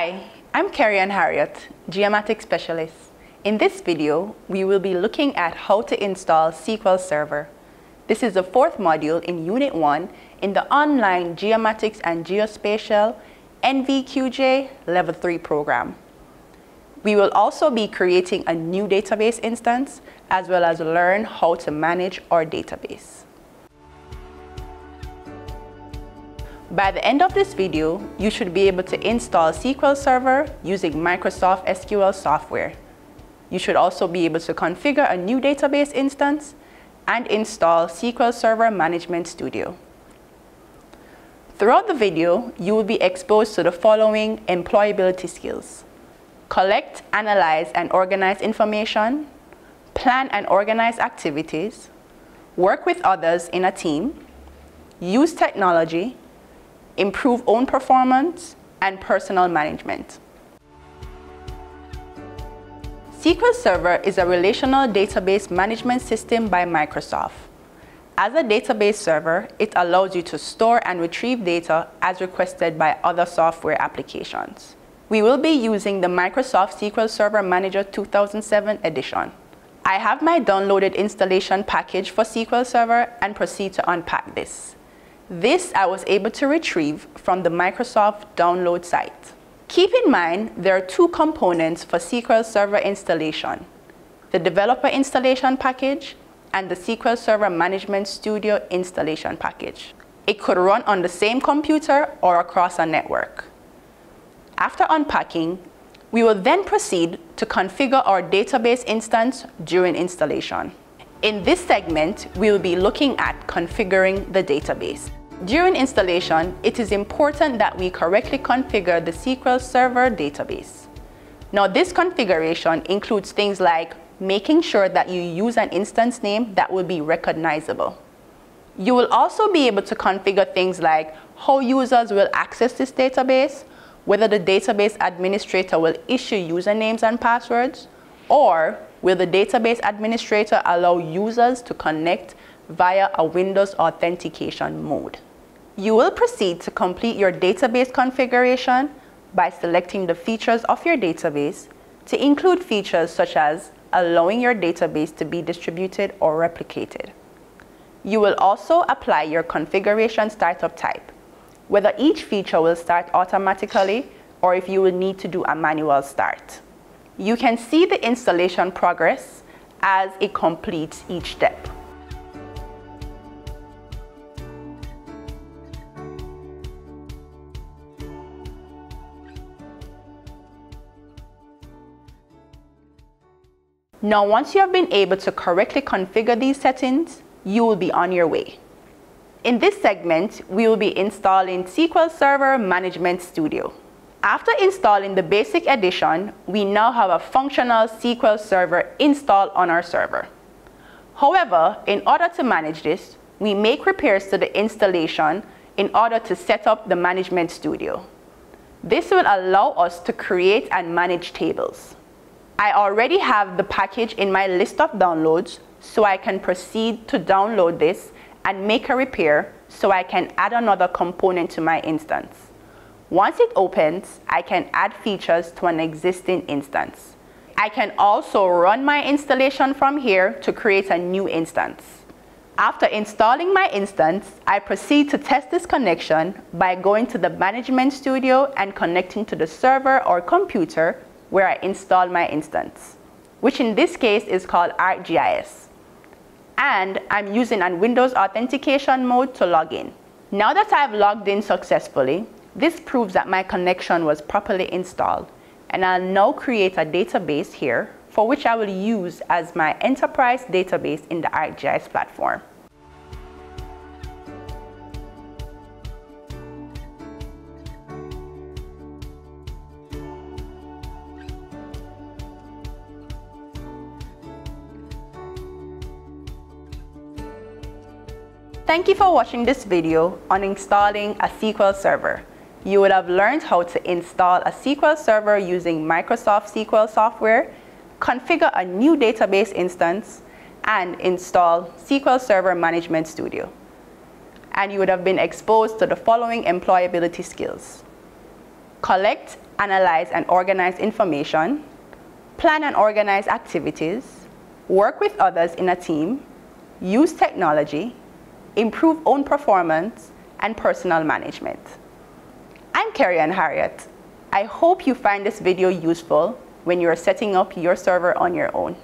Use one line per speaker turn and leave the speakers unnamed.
Hi, I'm Carrie Ann Harriott, Geomatic Specialist. In this video, we will be looking at how to install SQL Server. This is the fourth module in Unit 1 in the online Geomatics and Geospatial NVQJ Level 3 program. We will also be creating a new database instance as well as learn how to manage our database. By the end of this video, you should be able to install SQL Server using Microsoft SQL software. You should also be able to configure a new database instance and install SQL Server Management Studio. Throughout the video, you will be exposed to the following employability skills. Collect, analyze, and organize information, plan and organize activities, work with others in a team, use technology, improve own performance, and personal management. SQL Server is a relational database management system by Microsoft. As a database server, it allows you to store and retrieve data as requested by other software applications. We will be using the Microsoft SQL Server Manager 2007 edition. I have my downloaded installation package for SQL Server and proceed to unpack this. This I was able to retrieve from the Microsoft download site. Keep in mind there are two components for SQL Server installation, the Developer Installation Package and the SQL Server Management Studio Installation Package. It could run on the same computer or across a network. After unpacking, we will then proceed to configure our database instance during installation. In this segment, we will be looking at configuring the database. During installation, it is important that we correctly configure the SQL Server database. Now this configuration includes things like making sure that you use an instance name that will be recognizable. You will also be able to configure things like how users will access this database, whether the database administrator will issue usernames and passwords, or will the database administrator allow users to connect via a Windows authentication mode. You will proceed to complete your database configuration by selecting the features of your database to include features such as allowing your database to be distributed or replicated. You will also apply your configuration startup type, whether each feature will start automatically or if you will need to do a manual start. You can see the installation progress as it completes each step. Now, once you have been able to correctly configure these settings, you will be on your way. In this segment, we will be installing SQL Server Management Studio. After installing the basic edition, we now have a functional SQL Server installed on our server. However, in order to manage this, we make repairs to the installation in order to set up the Management Studio. This will allow us to create and manage tables. I already have the package in my list of downloads, so I can proceed to download this and make a repair so I can add another component to my instance. Once it opens, I can add features to an existing instance. I can also run my installation from here to create a new instance. After installing my instance, I proceed to test this connection by going to the Management Studio and connecting to the server or computer where I install my instance, which in this case is called ArcGIS. And I'm using a Windows authentication mode to log in. Now that I've logged in successfully, this proves that my connection was properly installed. And I'll now create a database here for which I will use as my enterprise database in the ArcGIS platform. Thank you for watching this video on installing a SQL Server. You would have learned how to install a SQL Server using Microsoft SQL software, configure a new database instance, and install SQL Server Management Studio. And you would have been exposed to the following employability skills. Collect, analyze and organize information, plan and organize activities, work with others in a team, use technology, improve own performance, and personal management. I'm Carrie Ann Harriet. I hope you find this video useful when you're setting up your server on your own.